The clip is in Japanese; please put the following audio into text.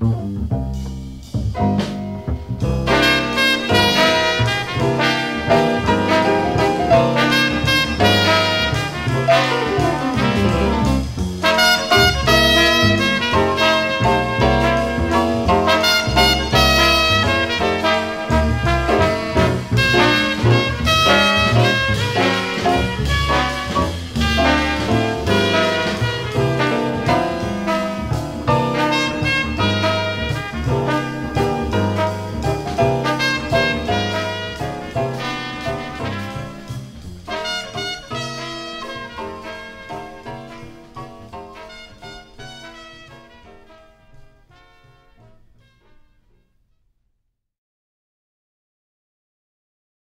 うん。